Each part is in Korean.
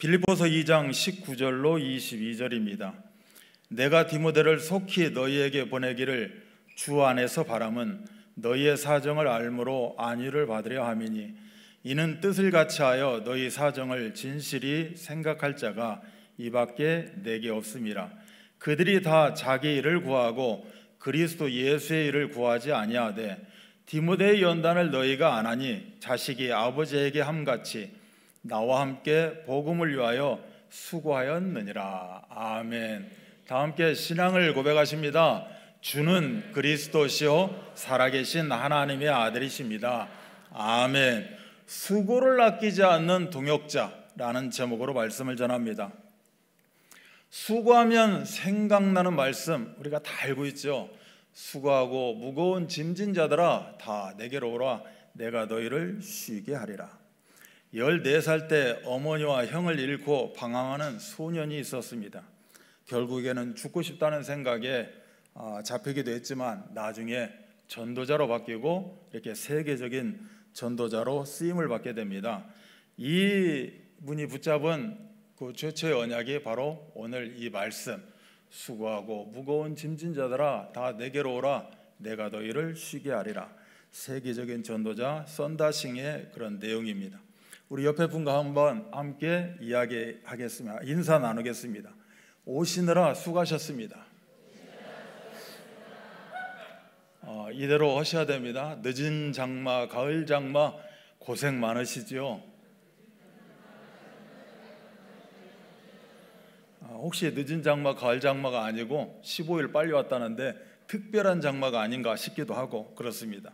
빌립보서 2장 19절로 22절입니다. 내가 디모데를 속히 너희에게 보내기를 주 안에서 바람은 너희의 사정을 알므로 안위를 받으려 함이니 이는 뜻을 같이하여 너희 사정을 진실이 생각할 자가 이밖에 내게 없음이라 그들이 다 자기 일을 구하고 그리스도 예수의 일을 구하지 아니하되 디모데의 연단을 너희가 안 하니 자식이 아버지에게 함같이 나와 함께 복음을 위하여 수고하였느니라. 아멘. 다 함께 신앙을 고백하십니다. 주는 그리스도시요 살아계신 하나님의 아들이십니다. 아멘. 수고를 아끼지 않는 동역자라는 제목으로 말씀을 전합니다. 수고하면 생각나는 말씀 우리가 다 알고 있죠. 수고하고 무거운 짐진 자들아 다 내게로 오라 내가 너희를 쉬게 하리라. 14살 때 어머니와 형을 잃고 방황하는 소년이 있었습니다. 결국에는 죽고 싶다는 생각에 아, 잡히기도 했지만 나중에 전도자로 바뀌고 이렇게 세계적인 전도자로 쓰임을 받게 됩니다. 이 분이 붙잡은 그 최초의 언약이 바로 오늘 이 말씀 수고하고 무거운 짐진 자들아 다 내게로 오라 내가 너희를 쉬게 하리라 세계적인 전도자 썬다싱의 그런 내용입니다. 우리 옆에 분과 한번 함께 이야기하겠습니다. 인사 나누겠습니다. 오시느라 수고하셨습니다. 어, 이대로 하셔야 됩니다. 늦은 장마, 가을 장마 고생 많으시죠? 어, 혹시 늦은 장마, 가을 장마가 아니고 15일 빨리 왔다는데 특별한 장마가 아닌가 싶기도 하고 그렇습니다.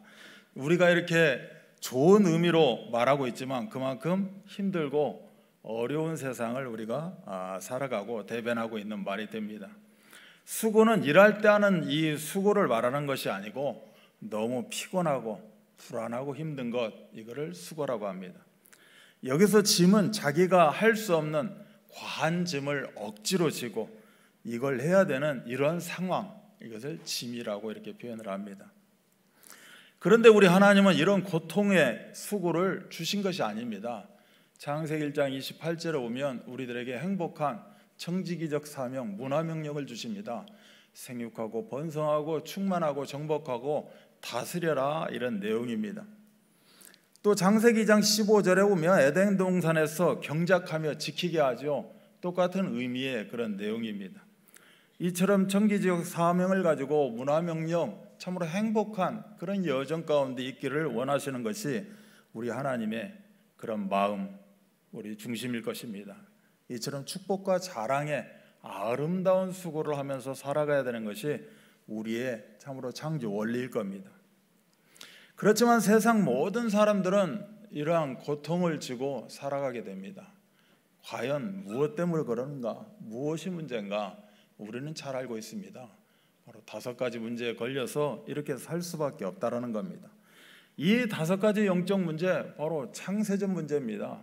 우리가 이렇게 좋은 의미로 말하고 있지만 그만큼 힘들고 어려운 세상을 우리가 아, 살아가고 대변하고 있는 말이 됩니다. 수고는 일할 때 하는 이 수고를 말하는 것이 아니고 너무 피곤하고 불안하고 힘든 것 이거를 수고라고 합니다. 여기서 짐은 자기가 할 수 없는 과한 짐을 억지로 지고 이걸 해야 되는 이런 상황 이것을 짐이라고 이렇게 표현을 합니다. 그런데 우리 하나님은 이런 고통의 수고를 주신 것이 아닙니다. 창세기 1장 28절에 보면 우리들에게 행복한 청지기적 사명, 문화 명령을 주십니다. 생육하고 번성하고 충만하고 정복하고 다스려라 이런 내용입니다. 또 장세기 2장 15절에 보면 에덴 동산에서 경작하며 지키게 하죠. 똑같은 의미의 그런 내용입니다. 이처럼 청기지역 사명을 가지고 문화 명령, 참으로 행복한 그런 여정 가운데 있기를 원하시는 것이 우리 하나님의 그런 마음, 우리 중심일 것입니다. 이처럼 축복과 자랑의 아름다운 수고를 하면서 살아가야 되는 것이 우리의 참으로 창조 원리일 겁니다. 그렇지만 세상 모든 사람들은 이러한 고통을 지고 살아가게 됩니다. 과연 무엇 때문에 그러는가? 무엇이 문제인가? 우리는 잘 알고 있습니다. 바로 다섯 가지 문제에 걸려서 이렇게 살 수밖에 없다라는 겁니다. 이 다섯 가지 영적 문제 바로 창세전 문제입니다.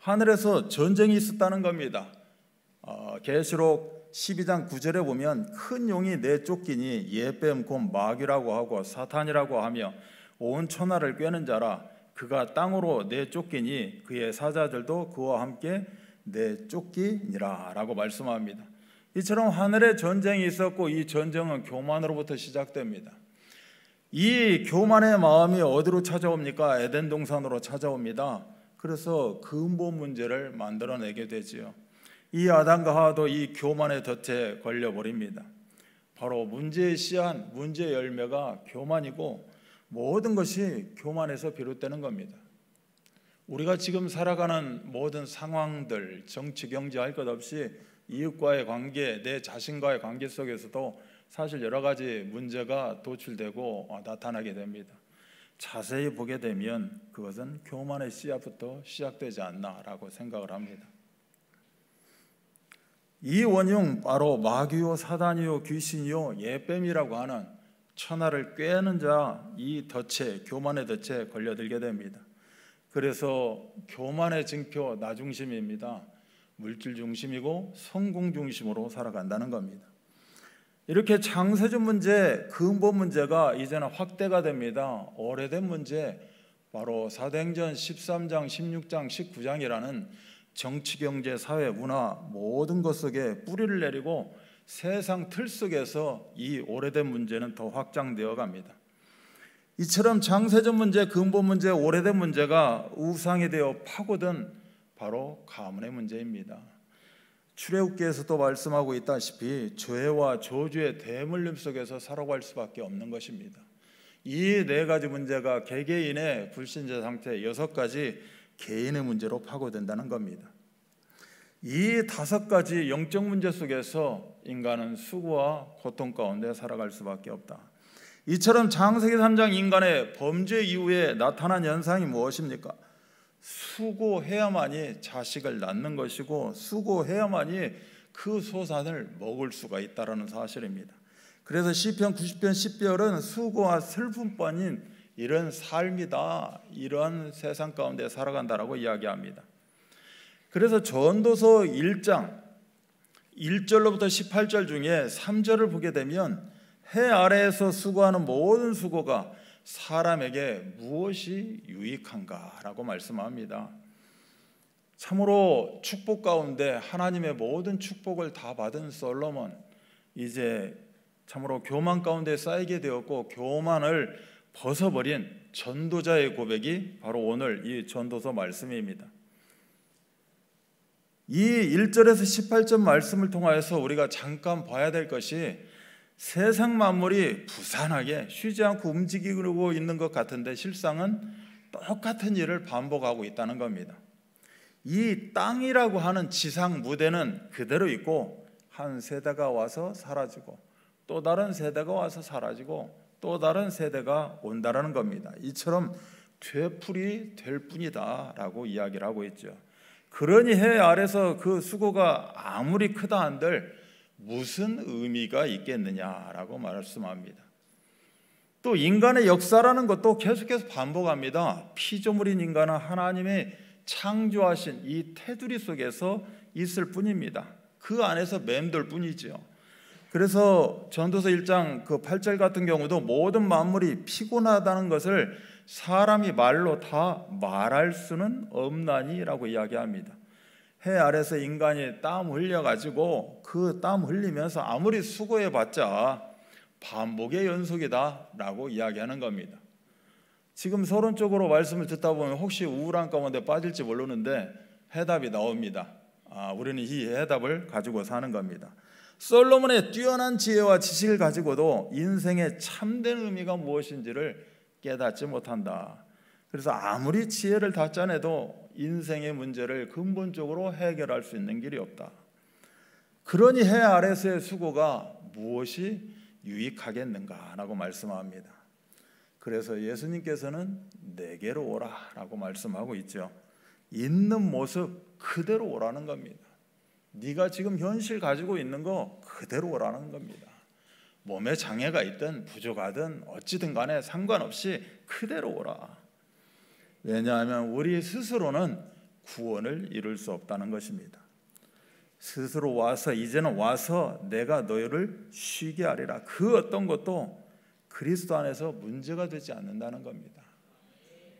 하늘에서 전쟁이 있었다는 겁니다. 어, 계시록 12장 9절에 보면 큰 용이 내쫓기니 예뱀 곧 마귀라고 하고 사탄이라고 하며 온 천하를 꿰는 자라 그가 땅으로 내쫓기니 그의 사자들도 그와 함께 내쫓기니라라고 말씀합니다. 이처럼 하늘에 전쟁이 있었고 이 전쟁은 교만으로부터 시작됩니다. 이 교만의 마음이 어디로 찾아옵니까? 에덴 동산으로 찾아옵니다. 그래서 근본 문제를 만들어내게 되지요. 이 아담과 하와도 이 교만의 덫에 걸려 버립니다. 바로 문제의 씨앗, 문제의 열매가 교만이고 모든 것이 교만에서 비롯되는 겁니다. 우리가 지금 살아가는 모든 상황들, 정치, 경제 할 것 없이 이웃과의 관계, 내 자신과의 관계 속에서도 사실 여러 가지 문제가 도출되고 어, 나타나게 됩니다. 자세히 보게 되면 그것은 교만의 씨앗부터 시작되지 않나라고 생각을 합니다. 이 원흉 바로 마귀요 사단이요 귀신이요 예뱀이라고 하는 천하를 꿰는 자 이 덫에 교만의 덫에 걸려들게 됩니다. 그래서 교만의 증표 나 중심입니다. 물질 중심이고 성공 중심으로 살아간다는 겁니다. 이렇게 창세전 문제, 근본 문제가 이제는 확대가 됩니다. 오래된 문제, 바로 사도행전 13장, 16장, 19장이라는 정치, 경제, 사회, 문화 모든 것 속에 뿌리를 내리고 세상 틀 속에서 이 오래된 문제는 더 확장되어 갑니다. 이처럼 장세전 문제, 근본 문제, 오래된 문제가 우상이 되어 파고든 바로 가문의 문제입니다. 출애굽기에서도 말씀하고 있다시피 죄와 저주의 대물림 속에서 살아갈 수밖에 없는 것입니다. 이 네 가지 문제가 개개인의 불신자 상태 여섯 가지 개인의 문제로 파고든다는 겁니다. 이 다섯 가지 영적 문제 속에서 인간은 수고와 고통 가운데 살아갈 수밖에 없다. 이처럼 장세기 3장 인간의 범죄 이후에 나타난 현상이 무엇입니까? 수고해야만이 자식을 낳는 것이고 수고해야만이 그 소산을 먹을 수가 있다라는 사실입니다. 그래서 시편 90편 10별은 수고와 슬픔뿐인 이런 삶이다. 이런 세상 가운데 살아간다라고 이야기합니다. 그래서 전도서 1장 1절로부터 18절 중에 3절을 보게 되면 해 아래에서 수고하는 모든 수고가 사람에게 무엇이 유익한가라고 말씀합니다. 참으로 축복 가운데 하나님의 모든 축복을 다 받은 솔로몬 이제 참으로 교만 가운데 쌓이게 되었고 교만을 벗어버린 전도자의 고백이 바로 오늘 이 전도서 말씀입니다. 이 1절에서 18절 말씀을 통하여서 우리가 잠깐 봐야 될 것이 세상 만물이 부산하게 쉬지 않고 움직이고 있는 것 같은데 실상은 똑같은 일을 반복하고 있다는 겁니다. 이 땅이라고 하는 지상 무대는 그대로 있고 한 세대가 와서 사라지고 또 다른 세대가 와서 사라지고 또 다른 세대가 온다라는 겁니다. 이처럼 되풀이 될 뿐이다라고 이야기를 하고 있죠. 그러니 해 아래서 그 수고가 아무리 크다 한들 무슨 의미가 있겠느냐라고 말씀합니다. 또 인간의 역사라는 것도 계속해서 반복합니다. 피조물인 인간은 하나님의 창조하신 이 테두리 속에서 있을 뿐입니다. 그 안에서 맴돌 뿐이지요. 그래서 전도서 1장 그 8절 같은 경우도 모든 만물이 피곤하다는 것을 사람이 말로 다 말할 수는 없나니라고 이야기합니다. 해 아래서 인간이 땀 흘려 가지고 그 땀 흘리면서 아무리 수고해 봤자 반복의 연속이다라고 이야기하는 겁니다. 지금 서론적으로 말씀을 듣다 보면 혹시 우울한 가운데 빠질지 모르는데 해답이 나옵니다. 아, 우리는 이 해답을 가지고 사는 겁니다. 솔로몬의 뛰어난 지혜와 지식을 가지고도 인생의 참된 의미가 무엇인지를 깨닫지 못한다. 그래서 아무리 지혜를 다 짜내도 인생의 문제를 근본적으로 해결할 수 있는 길이 없다. 그러니 해 아래서의 수고가 무엇이 유익하겠는가라고 말씀합니다. 그래서 예수님께서는 내게로 오라라고 말씀하고 있죠. 있는 모습 그대로 오라는 겁니다. 네가 지금 현실 가지고 있는 거 그대로 오라는 겁니다. 몸에 장애가 있든 부족하든 어찌든 간에 상관없이 그대로 오라. 왜냐하면 우리 스스로는 구원을 이룰 수 없다는 것입니다. 스스로 와서 이제는 와서 내가 너희를 쉬게 하리라. 그 어떤 것도 그리스도 안에서 문제가 되지 않는다는 겁니다.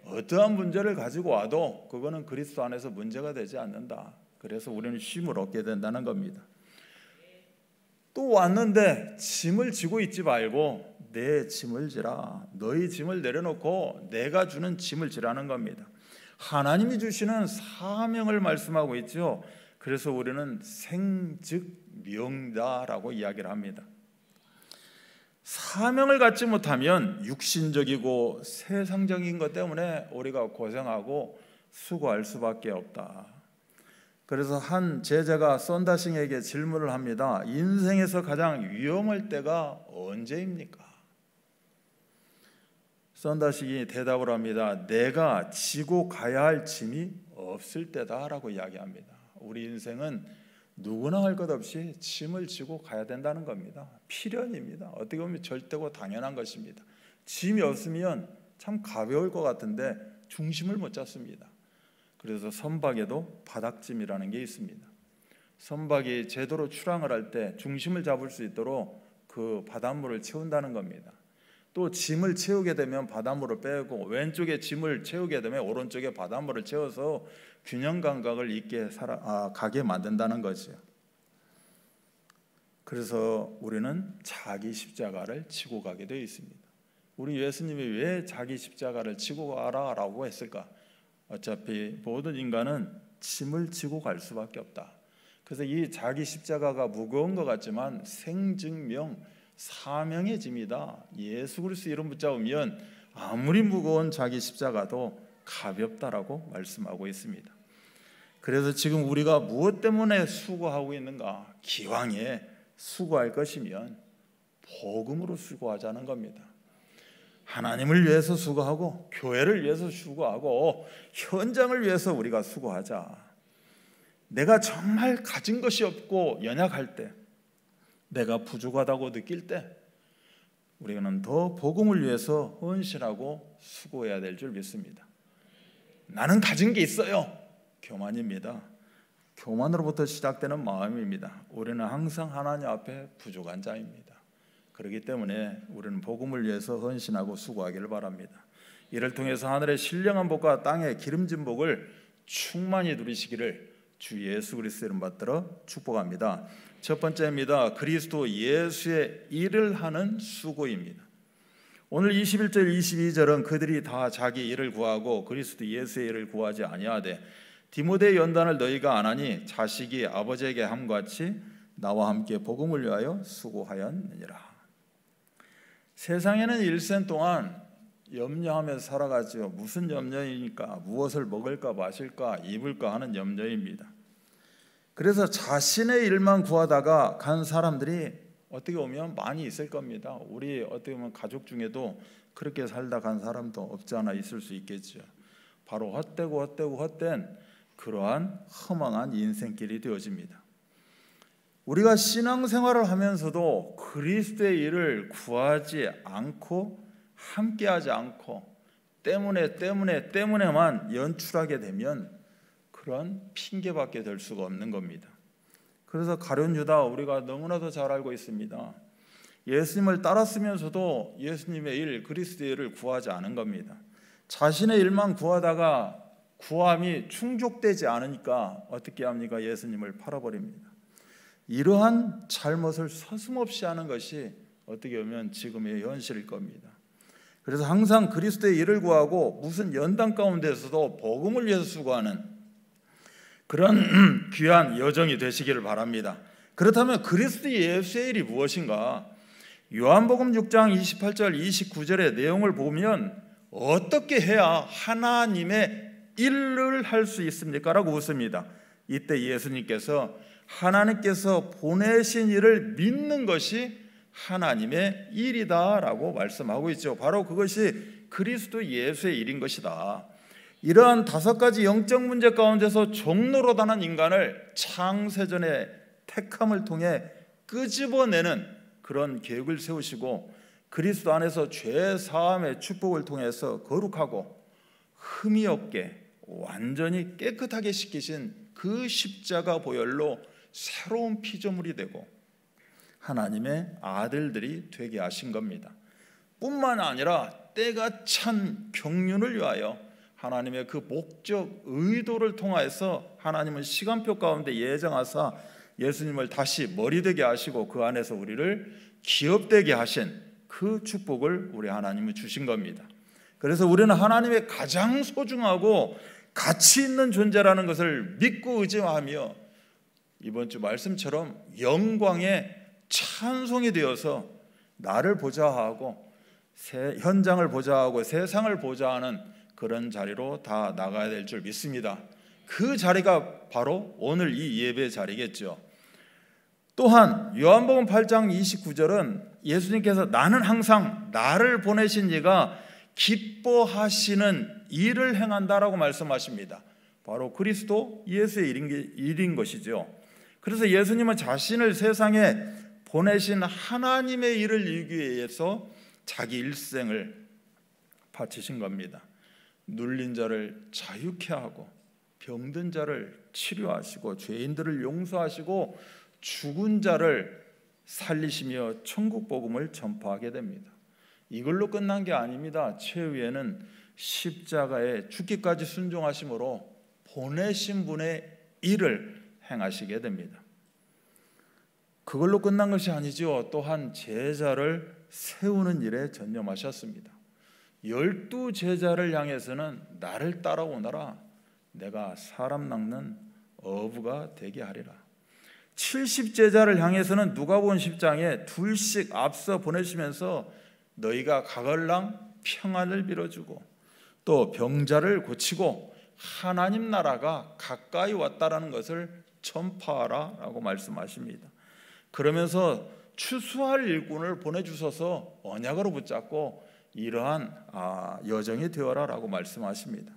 어떠한 문제를 가지고 와도 그거는 그리스도 안에서 문제가 되지 않는다. 그래서 우리는 쉼을 얻게 된다는 겁니다. 또 왔는데 짐을 지고 있지 말고 내 짐을 지라. 너희 짐을 내려놓고 내가 주는 짐을 지라는 겁니다. 하나님이 주시는 사명을 말씀하고 있죠. 그래서 우리는 생즉 명다라고 이야기를 합니다. 사명을 갖지 못하면 육신적이고 세상적인 것 때문에 우리가 고생하고 수고할 수밖에 없다. 그래서 한 제자가 썬다싱에게 질문을 합니다. 인생에서 가장 위험할 때가 언제입니까? 썬다싱이 대답을 합니다. 내가 지고 가야 할 짐이 없을 때다라고 이야기합니다. 우리 인생은 누구나 할 것 없이 짐을 지고 가야 된다는 겁니다. 필연입니다. 어떻게 보면 절대고 당연한 것입니다. 짐이 없으면 참 가벼울 것 같은데 중심을 못 잡습니다. 그래서 선박에도 바닥짐이라는 게 있습니다. 선박이 제대로 출항을 할 때 중심을 잡을 수 있도록 그 바닷물을 채운다는 겁니다. 또 짐을 채우게 되면 바닷물을 빼고 왼쪽에 짐을 채우게 되면 오른쪽에 바닷물을 채워서 균형 감각을 있게 살아 아, 가게 만든다는 거죠. 그래서 우리는 자기 십자가를 지고 가게 되어 있습니다. 우리 예수님이 왜 자기 십자가를 지고 가라라고 했을까? 어차피 모든 인간은 짐을 지고 갈 수밖에 없다. 그래서 이 자기 십자가가 무거운 것 같지만 생증명 사명의 짐이다. 예수 그리스도 이름 붙잡으면 아무리 무거운 자기 십자가도 가볍다라고 말씀하고 있습니다. 그래서 지금 우리가 무엇 때문에 수고하고 있는가? 기왕에 수고할 것이면 복음으로 수고하자는 겁니다. 하나님을 위해서 수고하고 교회를 위해서 수고하고 현장을 위해서 우리가 수고하자. 내가 정말 가진 것이 없고 연약할 때 내가 부족하다고 느낄 때 우리는 더 복음을 위해서 헌신하고 수고해야 될 줄 믿습니다. 나는 가진 게 있어요. 교만입니다. 교만으로부터 시작되는 마음입니다. 우리는 항상 하나님 앞에 부족한 자입니다. 그렇기 때문에 우리는 복음을 위해서 헌신하고 수고하기를 바랍니다. 이를 통해서 하늘의 신령한 복과 땅의 기름진 복을 충만히 누리시기를 주 예수 그리스도 이름 받들어 축복합니다. 첫 번째입니다. 그리스도 예수의 일을 하는 수고입니다. 오늘 21절 22절은 그들이 다 자기 일을 구하고 그리스도 예수의 일을 구하지 아니하되 디모데 연단을 너희가 안 하니 자식이 아버지에게 함같이 나와 함께 복음을 위하여 수고하였느니라. 세상에는 일생 동안 염려하면서 살아가죠. 무슨 염려이니까 무엇을 먹을까 마실까 입을까 하는 염려입니다. 그래서 자신의 일만 구하다가 간 사람들이 어떻게 보면 많이 있을 겁니다. 우리 어떻게 보면 가족 중에도 그렇게 살다 간 사람도 없지 않아 있을 수 있겠죠. 바로 헛되고 헛되고 헛된 그러한 허망한 인생길이 되어집니다. 우리가 신앙생활을 하면서도 그리스도의 일을 구하지 않고 함께하지 않고 때문에 때문에 때문에만 연출하게 되면 그런 핑계밖에 될 수가 없는 겁니다. 그래서 가룟 유다 우리가 너무나도 잘 알고 있습니다. 예수님을 따랐으면서도 예수님의 일, 그리스도의 일을 구하지 않은 겁니다. 자신의 일만 구하다가 구함이 충족되지 않으니까 어떻게 합니까? 예수님을 팔아버립니다. 이러한 잘못을 서슴없이 하는 것이 어떻게 보면 지금의 현실일 겁니다. 그래서 항상 그리스도의 일을 구하고 무슨 연단 가운데서도 복음을 위해서 수고하는 그런 귀한 여정이 되시기를 바랍니다. 그렇다면 그리스도 예수의 일이 무엇인가? 요한복음 6장 28절 29절의 내용을 보면 어떻게 해야 하나님의 일을 할 수 있습니까? 라고 묻습니다. 이때 예수님께서 하나님께서 보내신 일을 믿는 것이 하나님의 일이다라고 말씀하고 있죠. 바로 그것이 그리스도 예수의 일인 것이다. 이러한 다섯 가지 영적 문제 가운데서 종로로다는 인간을 창세전의 택함을 통해 끄집어내는 그런 계획을 세우시고 그리스도 안에서 죄 사함의 축복을 통해서 거룩하고 흠이 없게 완전히 깨끗하게 시키신 그 십자가 보혈로 새로운 피조물이 되고 하나님의 아들들이 되게 하신 겁니다. 뿐만 아니라 때가 찬 경륜을 위하여 하나님의 그 목적 의도를 통하여서 하나님은 시간표 가운데 예정하사 예수님을 다시 머리 되게 하시고 그 안에서 우리를 기업 되게 하신 그 축복을 우리 하나님은 주신 겁니다. 그래서 우리는 하나님의 가장 소중하고 가치 있는 존재라는 것을 믿고 의지하며 이번 주 말씀처럼 영광의 찬송이 되어서 나를 보좌하고 현장을 보좌하고 세상을 보좌하는 그런 자리로 다 나가야 될 줄 믿습니다. 그 자리가 바로 오늘 이 예배 자리겠죠. 또한 요한복음 8장 29절은 예수님께서 나는 항상 나를 보내신 이가 기뻐하시는 일을 행한다라고 말씀하십니다. 바로 그리스도 예수의 일인, 일인 것이죠. 그래서 예수님은 자신을 세상에 보내신 하나님의 일을 이루기 위해서 자기 일생을 바치신 겁니다. 눌린 자를 자유케 하고 병든 자를 치료하시고 죄인들을 용서하시고 죽은 자를 살리시며 천국 복음을 전파하게 됩니다. 이걸로 끝난 게 아닙니다. 최후에는 십자가에 죽기까지 순종하심으로 보내신 분의 일을 행하시게 됩니다. 그걸로 끝난 것이 아니죠. 또한 제자를 세우는 일에 전념하셨습니다. 열두 제자를 향해서는 나를 따라오너라. 내가 사람 낚는 어부가 되게 하리라. 70 제자를 향해서는 누가복음 10장에 둘씩 앞서 보내시면서 너희가 가걸랑 평안을 빌어주고 또 병자를 고치고 하나님 나라가 가까이 왔다라는 것을 전파하라라고 말씀하십니다. 그러면서 추수할 일꾼을 보내주셔서 언약으로 붙잡고 이러한 아, 여정이 되어라라고 말씀하십니다.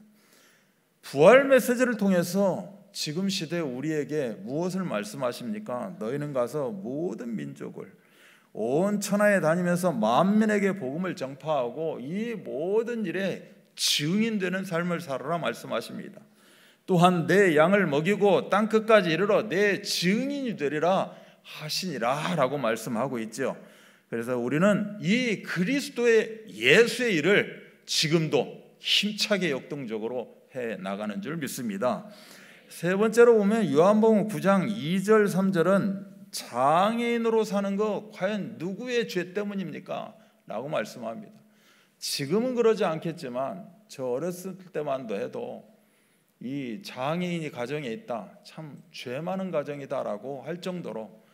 부활 메시지를 통해서 지금 시대 우리에게 무엇을 말씀하십니까? 너희는 가서 모든 민족을 온 천하에 다니면서 만민에게 복음을 전파하고 이 모든 일에 증인되는 삶을 살아라 말씀하십니다. 또한 내 양을 먹이고 땅 끝까지 이르러 내 증인이 되리라 하시니라라고 말씀하고 있죠. 그래서 우리는 이 그리스도의 예수의 일을 지금도 힘차게 역동적으로 해 나가는 줄 믿습니다. 세 번째로 보면 요한복음 9장 2절 3절은 장애인으로 사는 거 과연 누구의 죄 때문입니까? 라고 말씀합니다. 지금은 그러지 않겠지만 저 어렸을 때만도 해도 이 장애인이 가정에 있다. 참 죄 많은 가정이다라고 할 정도로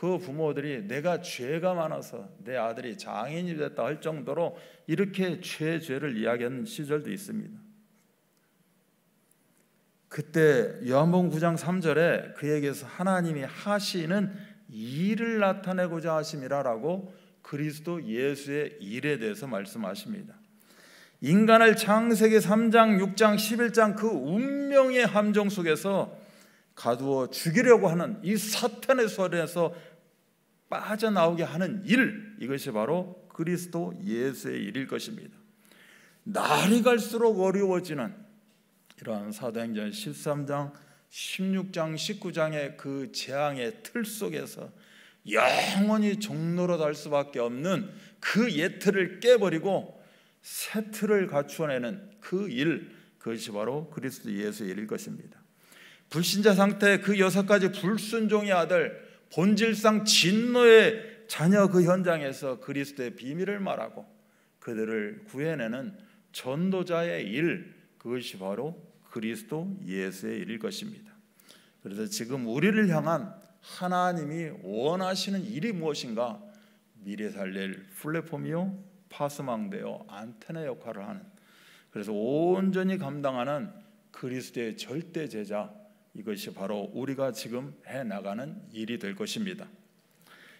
그 부모들이 내가 죄가 많아서 내 아들이 장애인이 됐다 할 정도로 이렇게 죄죄를 이야기하는 시절도 있습니다. 그때 요한복음 9장 3절에 그에게서 하나님이 하시는 일을 나타내고자 하심이라라고 그리스도 예수의 일에 대해서 말씀하십니다. 인간을 창세기 3장, 6장, 11장 그 운명의 함정 속에서 가두어 죽이려고 하는 이 사탄의 소리에서 빠져나오게 하는 일 이것이 바로 그리스도 예수의 일일 것입니다. 날이 갈수록 어려워지는 이러한 사도행전 13장, 16장, 19장의 그 재앙의 틀 속에서 영원히 종로로 달 수밖에 없는 그 예틀을 깨버리고 새 틀을 갖추어내는 그 일, 그것이 바로 그리스도 예수의 일일 것입니다. 불신자 상태의 그 여섯 가지 불순종의 아들, 본질상 진노의 자녀 그 현장에서 그리스도의 비밀을 말하고 그들을 구해내는 전도자의 일, 그것이 바로 그리스도 예수의 일일 것입니다. 그래서 지금 우리를 향한 하나님이 원하시는 일이 무엇인가? 미래 살릴 플랫폼이요, 파스망되어 안테나 역할을 하는. 그래서 온전히 감당하는 그리스도의 절대 제자 이것이 바로 우리가 지금 해 나가는 일이 될 것입니다.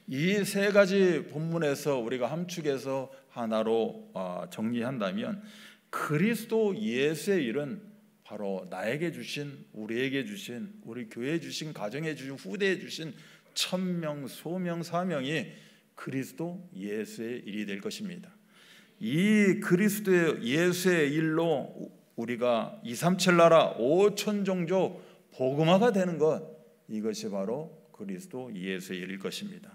이 세 가지 본문에서 우리가 함축해서 하나로 어, 정리한다면 그리스도 예수의 일은 바로 나에게 주신 우리에게 주신 우리 교회에 주신 가정에 주신 후대에 주신 천명 소명 사명이 그리스도 예수의 일이 될 것입니다. 이 그리스도의 예수의 일로 우리가 237 나라 5천 종족 복음화가 되는 것 이것이 바로 그리스도 예수의 일일 것입니다.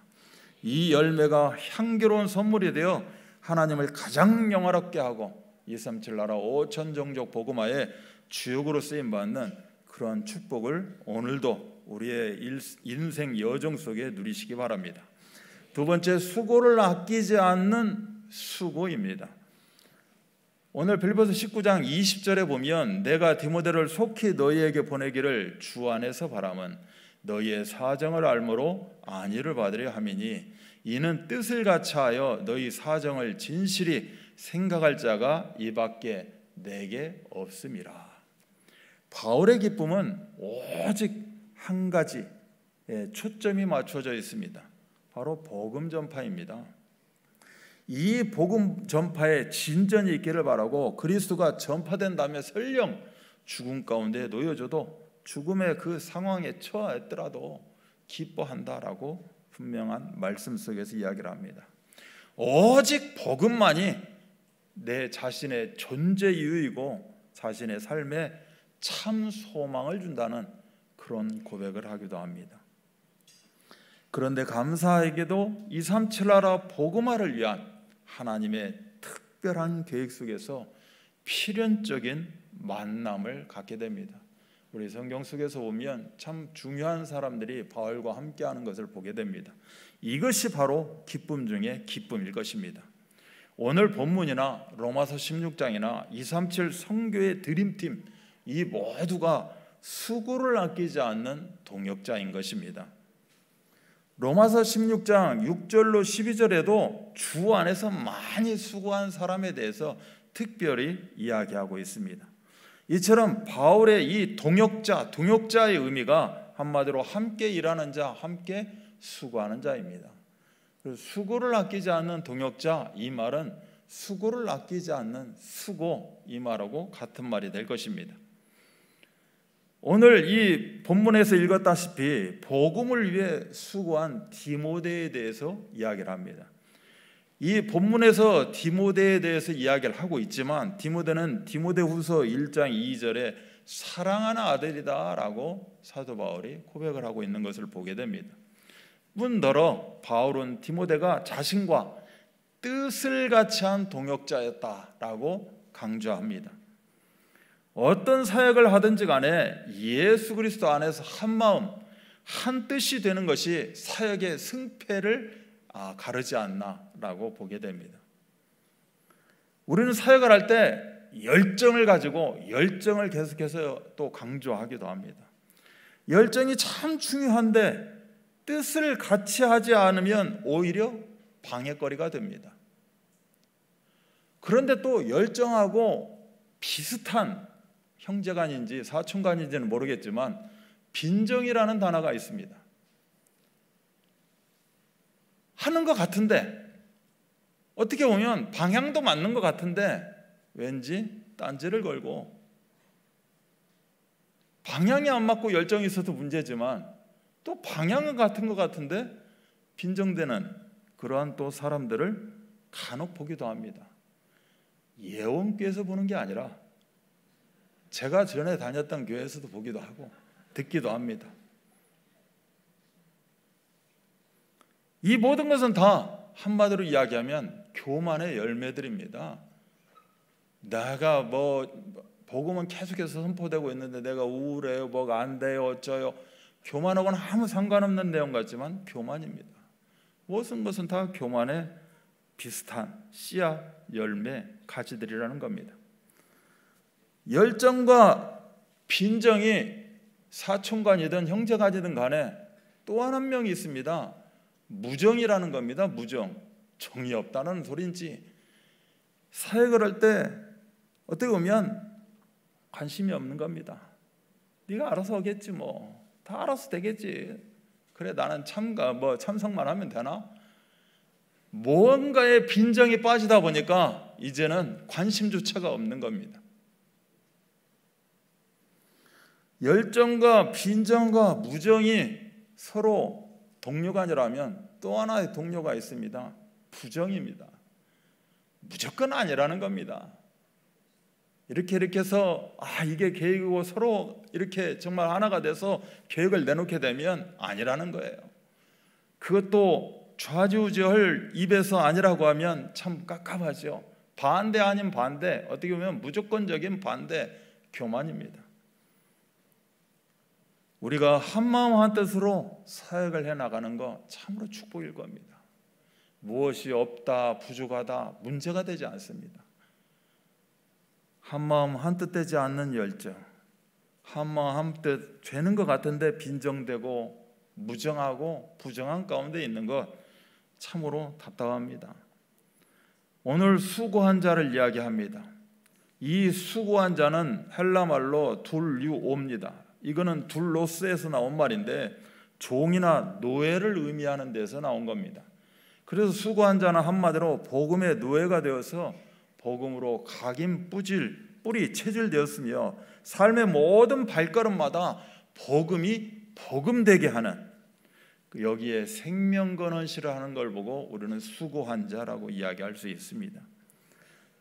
이 열매가 향기로운 선물이 되어 하나님을 가장 영화롭게 하고 237 나라 5천 종족 복음화에 주역으로 쓰임 받는 그러한 축복을 오늘도 우리의 인생 여정 속에 누리시기 바랍니다. 두 번째 수고를 아끼지 않는 수고입니다. 오늘 빌보서 19장 20절에 보면 내가 디모데를 속히 너희에게 보내기를 주 안에서 바람은 너희의 사정을 알므로 안위를 받으려 함이니 이는 뜻을 같이하여 너희 사정을 진실히 생각할 자가 이밖에 내게 없음이라. 바울의 기쁨은 오직 한 가지 초점이 맞춰져 있습니다. 바로 복음 전파입니다. 이 복음 전파에 진전이 있기를 바라고 그리스도가 전파된 다음에 설령 죽음 가운데 놓여져도 죽음의 그 상황에 처했더라도 기뻐한다라고 분명한 말씀 속에서 이야기를 합니다. 오직 복음만이 내 자신의 존재 이유이고 자신의 삶의 참 소망을 준다는 그런 고백을 하기도 합니다. 그런데 감사하게도 237 나라 복음화를 위한 하나님의 특별한 계획 속에서 필연적인 만남을 갖게 됩니다. 우리 성경 속에서 보면 참 중요한 사람들이 바울과 함께하는 것을 보게 됩니다. 이것이 바로 기쁨 중에 기쁨일 것입니다. 오늘 본문이나 로마서 16장이나 237 성교의 드림팀 이 모두가 수고를 아끼지 않는 동역자인 것입니다. 로마서 16장 6절로 12절에도 주 안에서 많이 수고한 사람에 대해서 특별히 이야기하고 있습니다. 이처럼 바울의 이 동역자, 동역자의 의미가 한마디로 함께 일하는 자, 함께 수고하는 자입니다. 수고를 아끼지 않는 동역자 이 말은 수고를 아끼지 않는 수고 이 말하고 같은 말이 될 것입니다. 오늘 이 본문에서 읽었다시피 복음을 위해 수고한 디모데에 대해서 이야기를 합니다. 이 본문에서 디모데에 대해서 이야기를 하고 있지만 디모데는 디모데후서 1장 2절에 사랑하는 아들이다라고 사도 바울이 고백을 하고 있는 것을 보게 됩니다. 뿐더러 바울은 디모데가 자신과 뜻을 같이 한 동역자였다라고 강조합니다. 어떤 사역을 하든지 간에 예수 그리스도 안에서 한 마음, 한 뜻이 되는 것이 사역의 승패를 아, 가르지 않나라고 보게 됩니다. 우리는 사역을 할 때 열정을 가지고 열정을 계속해서 또 강조하기도 합니다. 열정이 참 중요한데 뜻을 같이 하지 않으면 오히려 방해거리가 됩니다. 그런데 또 열정하고 비슷한 형제간인지 사촌간인지는 모르겠지만 빈정이라는 단어가 있습니다. 하는 것 같은데 어떻게 보면 방향도 맞는 것 같은데 왠지 딴지를 걸고 방향이 안 맞고 열정이 있어도 문제지만 또 방향은 같은 것 같은데 빈정되는 그러한 또 사람들을 간혹 보기도 합니다. 예원교에서 보는 게 아니라 제가 전에 다녔던 교회에서도 보기도 하고 듣기도 합니다. 이 모든 것은 다 한마디로 이야기하면 교만의 열매들입니다. 내가 뭐 복음은 계속해서 선포되고 있는데 내가 우울해요, 뭐가 안 돼요, 어쩌요. 교만하고는 아무 상관없는 내용 같지만 교만입니다. 무슨 것은 다 교만의 비슷한 씨앗, 열매, 가지들이라는 겁니다. 열정과 빈정이 사촌간이든 형제간이든 간에 또 한 명이 있습니다. 무정이라는 겁니다. 무정. 정이 없다는 소리인지 사역을 할 때 어떻게 보면 관심이 없는 겁니다. 네가 알아서 하겠지 뭐. 다 알아서 되겠지. 그래 나는 참가 뭐 참석만 하면 되나? 뭔가에 빈정이 빠지다 보니까 이제는 관심조차가 없는 겁니다. 열정과 빈정과 무정이 서로 동료가 아니라면 또 하나의 동료가 있습니다. 부정입니다. 무조건 아니라는 겁니다. 이렇게 이렇게 해서 아 이게 계획이고 서로 이렇게 정말 하나가 돼서 계획을 내놓게 되면 아니라는 거예요. 그것도 좌지우지할 입에서 아니라고 하면 참 깝깝하죠. 반대 아닌 반대 어떻게 보면 무조건적인 반대 교만입니다. 우리가 한 마음 한 뜻으로 사역을 해 나가는 거 참으로 축복일 겁니다. 무엇이 없다, 부족하다 문제가 되지 않습니다. 한 마음 한뜻 되지 않는 열정, 한 마음 한뜻 되는 것 같은데 빈정되고 무정하고 부정한 가운데 있는 것 참으로 답답합니다. 오늘 수고한 자를 이야기합니다. 이 수고한 자는 헬라 말로 둘류옵니다. 이거는 둘로스에서 나온 말인데 종이나 노예를 의미하는 데서 나온 겁니다. 그래서 수고한 자는 한마디로 복음의 노예가 되어서 복음으로 각인 뿌질 뿌리 체질되었으며 삶의 모든 발걸음마다 복음이 복음되게 하는 그 여기에 생명건헌시를 하는 걸 보고 우리는 수고한 자라고 이야기할 수 있습니다.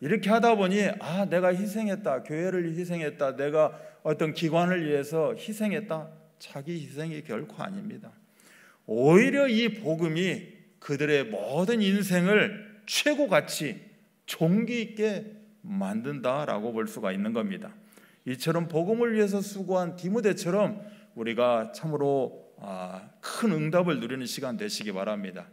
이렇게 하다 보니 아 내가 희생했다 교회를 희생했다 내가 어떤 기관을 위해서 희생했다. 자기 희생이 결코 아닙니다. 오히려 이 복음이 그들의 모든 인생을 최고 가치, 종기 있게 만든다라고 볼 수가 있는 겁니다. 이처럼 복음을 위해서 수고한 디모데처럼 우리가 참으로 아, 큰 응답을 누리는 시간 되시기 바랍니다.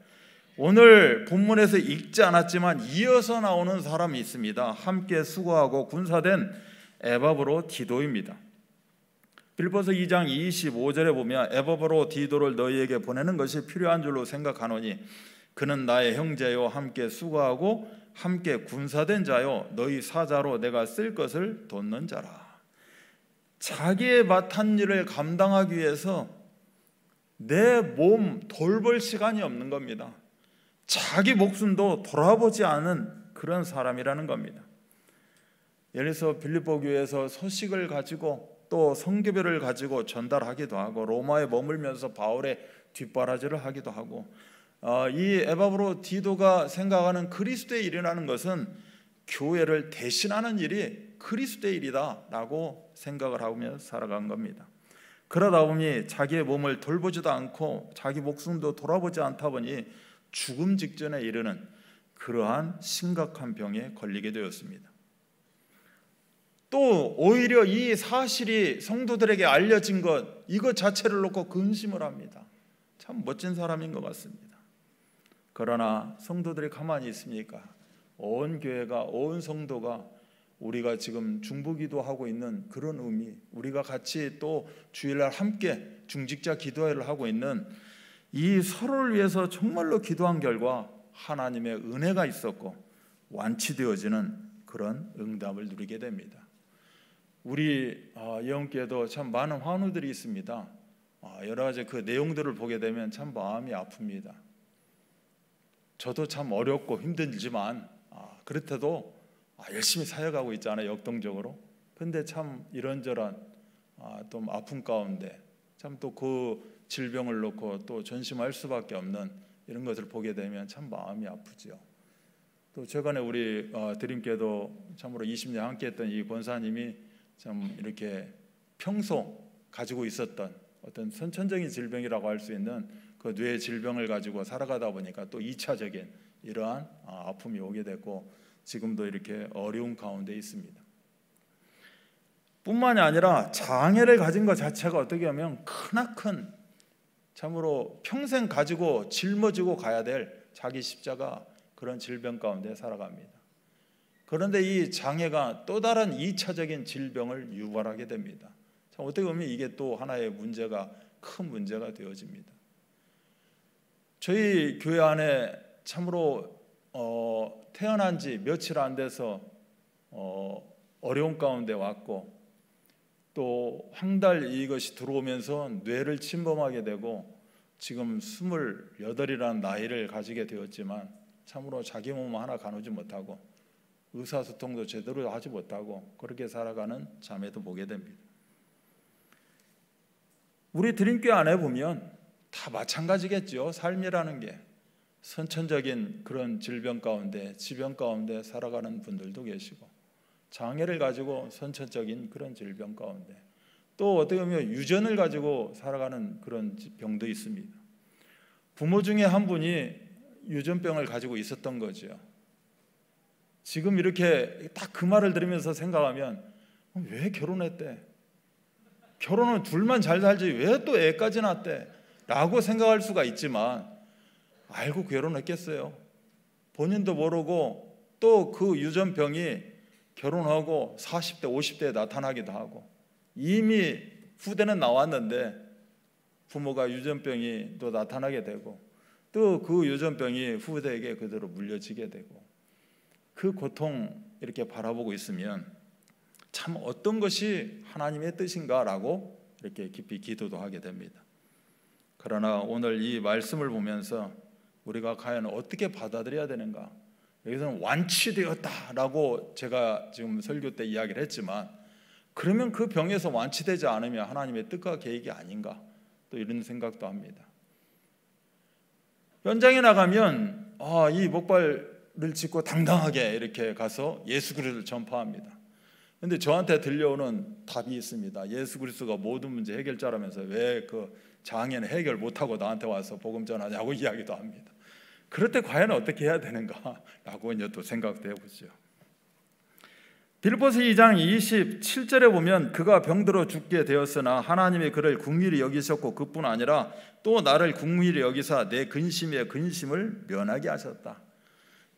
오늘 본문에서 읽지 않았지만 이어서 나오는 사람이 있습니다. 함께 수고하고 군사된 에바브로 디도입니다. 빌보서 2장 25절에 보면 에바브로 디도를 너희에게 보내는 것이 필요한 줄로 생각하노니 그는 나의 형제요 함께 수고하고 함께 군사된 자요 너희 사자로 내가 쓸 것을 돕는 자라. 자기의 맡은 일을 감당하기 위해서 내 몸 돌볼 시간이 없는 겁니다. 자기 목숨도 돌아보지 않은 그런 사람이라는 겁니다. 예를 들어서 빌립보 교회에서 소식을 가지고 또 성교배를 가지고 전달하기도 하고 로마에 머물면서 바울의 뒷바라지를 하기도 하고 어, 이 에바브로 디도가 생각하는 그리스도의 일이라는 것은 교회를 대신하는 일이 그리스도의 일이다라고 생각을 하며 살아간 겁니다. 그러다 보니 자기의 몸을 돌보지도 않고 자기 목숨도 돌아보지 않다 보니 죽음 직전에 이르는 그러한 심각한 병에 걸리게 되었습니다. 또 오히려 이 사실이 성도들에게 알려진 것 이것 자체를 놓고 근심을 합니다. 참 멋진 사람인 것 같습니다. 그러나 성도들이 가만히 있습니까? 온 교회가 온 성도가 우리가 지금 중보기도 하고 있는 그런 의미, 우리가 같이 또 주일날 함께 중직자 기도회를 하고 있는 이 서로를 위해서 정말로 기도한 결과 하나님의 은혜가 있었고 완치되어지는 그런 응답을 누리게 됩니다. 우리 예언교회도 참 많은 환우들이 있습니다. 아, 여러 가지 그 내용들을 보게 되면 참 마음이 아픕니다. 저도 참 어렵고 힘들지만 아, 그렇대도 아, 열심히 사역하고 있잖아요 역동적으로. 근데 참 이런저런 아, 좀 아픔 가운데 참 또 그 질병을 놓고 또 전심할 수밖에 없는 이런 것을 보게 되면 참 마음이 아프죠. 또 최근에 우리 어, 드림께도 참으로 20년 함께했던 이 권사님이 참 이렇게 평소 가지고 있었던 어떤 선천적인 질병이라고 할 수 있는 그 뇌 질병을 가지고 살아가다 보니까 또 2차적인 이러한 아, 아픔이 오게 됐고 지금도 이렇게 어려운 가운데 있습니다. 뿐만이 아니라 장애를 가진 것 자체가 어떻게 하면 크나큰 참으로 평생 가지고 짊어지고 가야 될 자기 십자가 그런 질병 가운데 살아갑니다. 그런데 이 장애가 또 다른 2차적인 질병을 유발하게 됩니다. 어떻게 보면 이게 또 하나의 문제가 큰 문제가 되어집니다. 저희 교회 안에 참으로 어, 태어난 지 며칠 안 돼서 어, 어려운 가운데 왔고 또한달 이것이 들어오면서 뇌를 침범하게 되고 지금 스물여덟이라는 나이를 가지게 되었지만 참으로 자기 몸 하나 가누지 못하고 의사소통도 제대로 하지 못하고 그렇게 살아가는 자매도 보게 됩니다. 우리 드림교 안에 보면 다 마찬가지겠죠. 삶이라는 게 선천적인 그런 질병 가운데 지병 가운데 살아가는 분들도 계시고 장애를 가지고 선천적인 그런 질병 가운데 또 어떻게 보면 유전을 가지고 살아가는 그런 병도 있습니다. 부모 중에 한 분이 유전병을 가지고 있었던 거죠. 지금 이렇게 딱 그 말을 들으면서 생각하면 왜 결혼했대? 결혼은 둘만 잘 살지 왜 또 애까지 낳대? 라고 생각할 수가 있지만 알고 결혼했겠어요. 본인도 모르고 또 그 유전병이 결혼하고 40대, 50대에 나타나기도 하고 이미 후대는 나왔는데 부모가 유전병이 또 나타나게 되고 또 그 유전병이 후대에게 그대로 물려지게 되고 그 고통 이렇게 바라보고 있으면 참 어떤 것이 하나님의 뜻인가라고 이렇게 깊이 기도도 하게 됩니다. 그러나 오늘 이 말씀을 보면서 우리가 과연 어떻게 받아들여야 되는가? 여기서는 완치되었다라고 제가 지금 설교 때 이야기를 했지만 그러면 그 병에서 완치되지 않으면 하나님의 뜻과 계획이 아닌가? 또 이런 생각도 합니다. 현장에 나가면 아, 이 목발 을 짚고 당당하게 이렇게 가서 예수 그리스도를 전파합니다. 근데 저한테 들려오는 답이 있습니다. 예수 그리스도가 모든 문제 해결자라면서 왜 그 장애는 해결 못하고 나한테 와서 복음 전하냐고 이야기도 합니다. 그럴 때 과연 어떻게 해야 되는가라고 이제 또 생각도 해보죠. 빌보스 2장 27절에 보면 그가 병들어 죽게 되었으나 하나님이 그를 궁일이 여기셨고 그뿐 아니라 또 나를 궁일이 여기사 내 근심의 근심을 면하게 하셨다.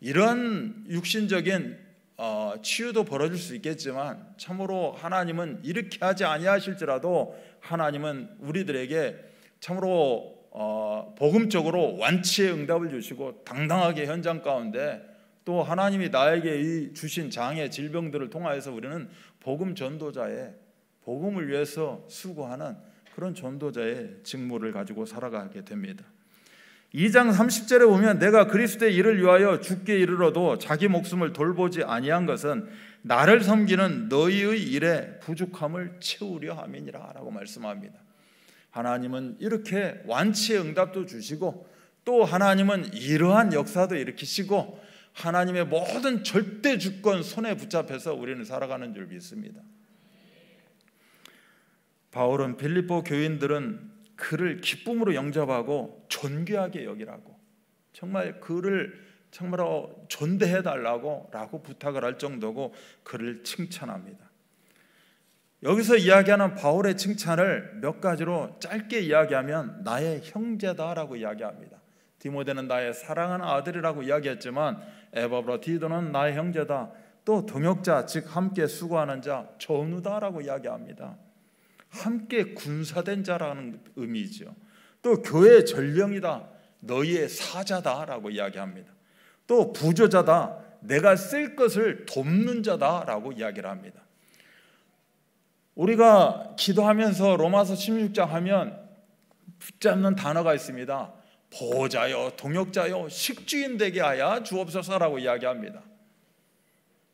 이런 육신적인 어, 치유도 벌어질 수 있겠지만 참으로 하나님은 이렇게 하지 아니하실지라도 하나님은 우리들에게 참으로 어, 복음적으로 완치의 응답을 주시고 당당하게 현장 가운데 또 하나님이 나에게 주신 장애 질병들을 통하여서 우리는 복음 전도자의 복음을 위해서 수고하는 그런 전도자의 직무를 가지고 살아가게 됩니다. 2장 30절에 보면 내가 그리스도의 일을 위하여 죽게 이르러도 자기 목숨을 돌보지 아니한 것은 나를 섬기는 너희의 일에 부족함을 채우려 함이니라라고 말씀합니다. 하나님은 이렇게 완치의 응답도 주시고 또 하나님은 이러한 역사도 일으키시고 하나님의 모든 절대 주권 손에 붙잡혀서 우리는 살아가는 줄 믿습니다. 바울은 빌립보 교인들은 그를 기쁨으로 영접하고 존귀하게 여기라고 정말 그를 정말로 존대해 달라고 라고 부탁을 할 정도고 그를 칭찬합니다. 여기서 이야기하는 바울의 칭찬을 몇 가지로 짧게 이야기하면 나의 형제다라고 이야기합니다. 디모데는 나의 사랑하는 아들이라고 이야기했지만 에바브라 디도는 나의 형제다. 또 동역자 즉 함께 수고하는 자 전우다라고 이야기합니다. 함께 군사된 자라는 의미죠. 또 교회 전령이다. 너희의 사자다라고 이야기합니다. 또 부조자다. 내가 쓸 것을 돕는 자다라고 이야기를 합니다. 우리가 기도하면서 로마서 16장 하면 붙잡는 단어가 있습니다. 보자요, 동역자요, 식주인 되게 하여 주옵소서라고 이야기합니다.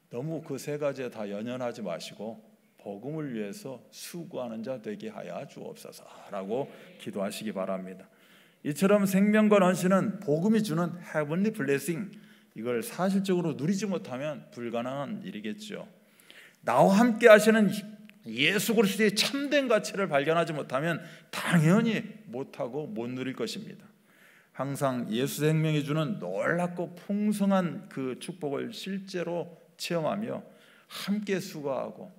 너무 그 세 가지에 다 연연하지 마시고 복음을 위해서 수고하는 자 되게 하여 주옵소서라고 기도하시기 바랍니다. 이처럼 생명과 언신은 복음이 주는 heavenly blessing 이걸 사실적으로 누리지 못하면 불가능한 일이겠죠. 나와 함께 하시는 예수 그리스도의 참된 가치를 발견하지 못하면 당연히 못하고 못 누릴 것입니다. 항상 예수 생명이 주는 놀랍고 풍성한 그 축복을 실제로 체험하며 함께 수고하고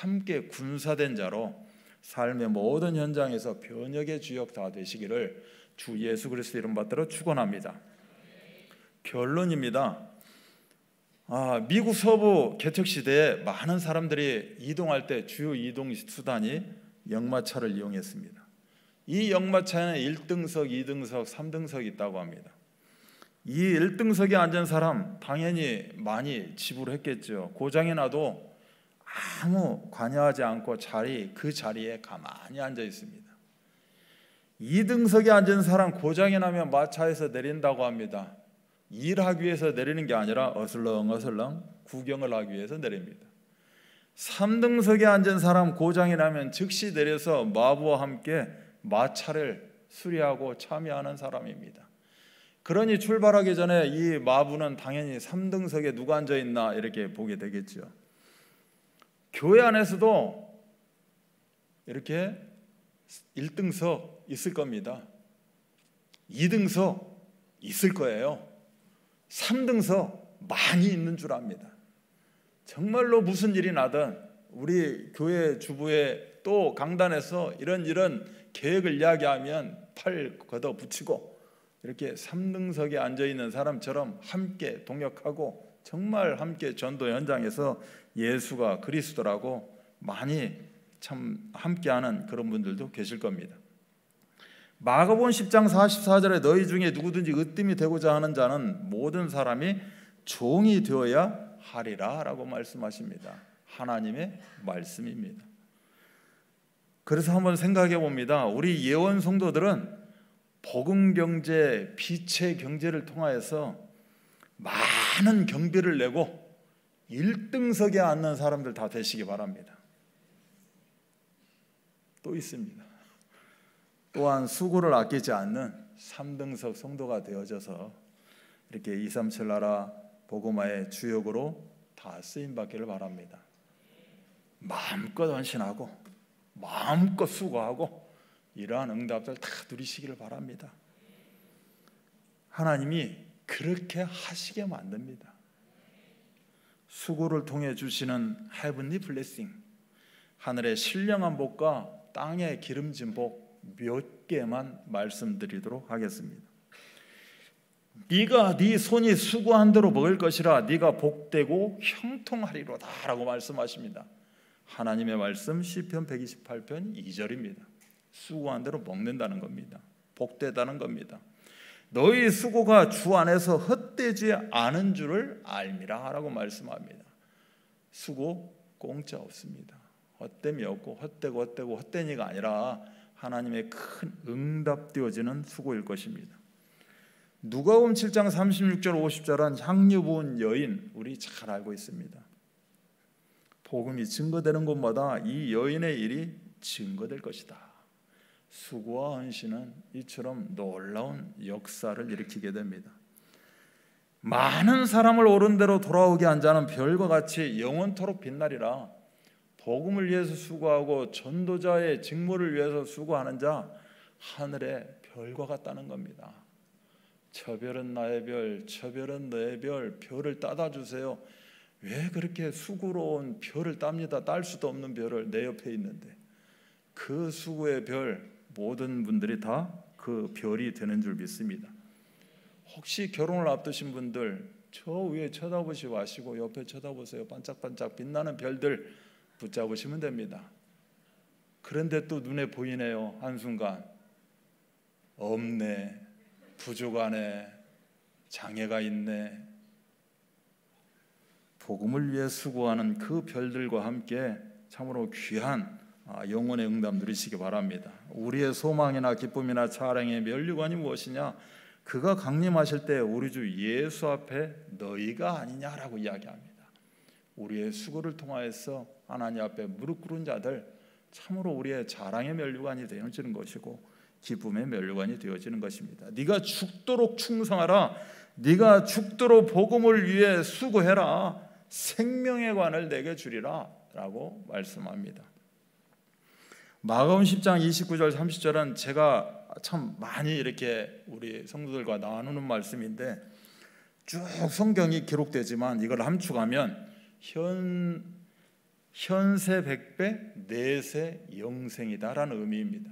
함께 군사된 자로 삶의 모든 현장에서 변혁의 주역 다 되시기를 주 예수 그리스도 이름 받들어 축원합니다. 결론입니다. 아, 미국 서부 개척 시대에 많은 사람들이 이동할 때 주요 이동 수단이 역마차를 이용했습니다. 이 역마차에는 1등석, 2등석, 3등석이 있다고 합니다. 이 1등석에 앉은 사람 당연히 많이 지불했겠죠. 고장이 나도 아무 관여하지 않고 자리 그 자리에 가만히 앉아 있습니다. 2등석에 앉은 사람 고장이 나면 마차에서 내린다고 합니다. 일하기 위해서 내리는 게 아니라 어슬렁 어슬렁 구경을 하기 위해서 내립니다. 3등석에 앉은 사람 고장이 나면 즉시 내려서 마부와 함께 마차를 수리하고 참여하는 사람입니다. 그러니 출발하기 전에 이 마부는 당연히 3등석에 누가 앉아 있나 이렇게 보게 되겠죠. 교회 안에서도 이렇게 1등석 있을 겁니다. 2등석 있을 거예요. 3등석 많이 있는 줄 압니다. 정말로 무슨 일이 나든 우리 교회 주부에 또 강단에서 이런 이런 계획을 이야기하면 팔 걷어 붙이고 이렇게 3등석에 앉아 있는 사람처럼 함께 동역하고 정말 함께 전도 현장에서 예수가 그리스도라고 많이 참 함께하는 그런 분들도 계실 겁니다. 마가복음 10장 44절에 너희 중에 누구든지 으뜸이 되고자 하는 자는 모든 사람이 종이 되어야 하리라라고 말씀하십니다. 하나님의 말씀입니다. 그래서 한번 생각해 봅니다. 우리 예원 성도들은 복음 경제, 빛의 경제를 통하여서 많은 경비를 내고 1등석에 앉는 사람들 다 되시기 바랍니다. 또 있습니다. 또한 수고를 아끼지 않는 3등석 성도가 되어져서 이렇게 237 나라 복음화의 주역으로 다 쓰임 받기를 바랍니다. 마음껏 헌신하고 마음껏 수고하고 이러한 응답들 다 누리시기를 바랍니다. 하나님이 그렇게 하시게 만듭니다. 수고를 통해 주시는 heavenly blessing, 하늘의 신령한 복과 땅의 기름진 복 몇 개만 말씀드리도록 하겠습니다. 네가 네 손이 수고한 대로 먹을 것이라 네가 복되고 형통하리로다라고 말씀하십니다. 하나님의 말씀 시편 128편 2절입니다. 수고한 대로 먹는다는 겁니다. 복되다는 겁니다. 너희 수고가 주 안에서 헛되지 않은 줄을 알미라라고 말씀합니다. 수고 공짜 없습니다. 헛됨이 없고 헛되고 헛되고 헛되니가 아니라 하나님의 큰 응답 되어지는 수고일 것입니다. 누가음 7장 36절 50절은 향유 부은 여인 우리 잘 알고 있습니다. 복음이 증거되는 곳마다 이 여인의 일이 증거될 것이다. 수고와 헌신은 이처럼 놀라운 역사를 일으키게 됩니다. 많은 사람을 옳은 대로 돌아오게 한 자는 별과 같이 영원토록 빛나리라. 복음을 위해서 수고하고 전도자의 직무를 위해서 수고하는 자 하늘의 별과 같다는 겁니다. 저 별은 나의 별, 저 별은 너의 별, 별을 따다 주세요. 왜 그렇게 수고로운 별을 땁니다. 딸 수도 없는 별을 내 옆에 있는데 그 수고의 별 모든 분들이 다 그 별이 되는 줄 믿습니다. 혹시 결혼을 앞두신 분들 저 위에 쳐다보시 마시고 옆에 쳐다보세요. 반짝반짝 빛나는 별들 붙잡으시면 됩니다. 그런데 또 눈에 보이네요. 한순간 없네. 부족하네. 장애가 있네. 복음을 위해 수고하는 그 별들과 함께 참으로 귀한 아, 영혼의 응답 누리시기 바랍니다. 우리의 소망이나 기쁨이나 자랑의 면류관이 무엇이냐? 그가 강림하실 때 우리 주 예수 앞에 너희가 아니냐라고 이야기합니다. 우리의 수고를 통하여서 하나님 앞에 무릎 꿇은 자들 참으로 우리의 자랑의 면류관이 되어지는 것이고 기쁨의 면류관이 되어지는 것입니다. 네가 죽도록 충성하라. 네가 죽도록 복음을 위해 수고해라. 생명의 관을 내게 주리라라고 말씀합니다. 마가음 10장 29절 30절은 제가 참 많이 이렇게 우리 성도들과 나누는 말씀인데 쭉 성경이 기록되지만 이걸 함축하면 현 현세 백배 내세 영생이다라는 의미입니다.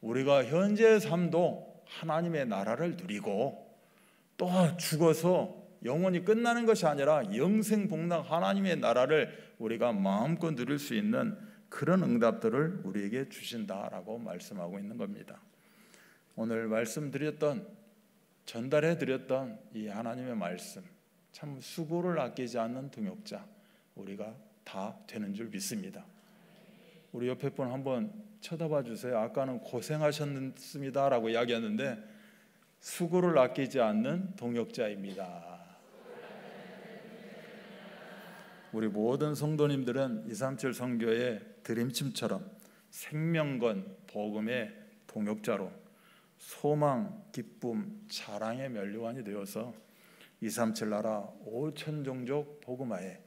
우리가 현재 삶도 하나님의 나라를 누리고 또 죽어서 영원히 끝나는 것이 아니라 영생 복락 하나님의 나라를 우리가 마음껏 누릴 수 있는 그런 응답들을 우리에게 주신다라고 말씀하고 있는 겁니다. 오늘 말씀드렸던 전달해 드렸던 이 하나님의 말씀 참 수고를 아끼지 않는 동역자 우리가 다 되는 줄 믿습니다. 우리 옆에 분 한번 쳐다봐 주세요. 아까는 고생하셨습니다라고 이야기했는데 수고를 아끼지 않는 동역자입니다. 우리 모든 성도님들은 237 성교의 드림침처럼 생명건 복음의 동역자로 소망, 기쁨, 자랑의 면류관이 되어서 237 나라 5천 종족 복음화에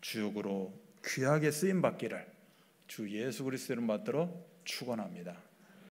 주역으로 귀하게 쓰임 받기를 주 예수 그리스도를 받들어 축원합니다.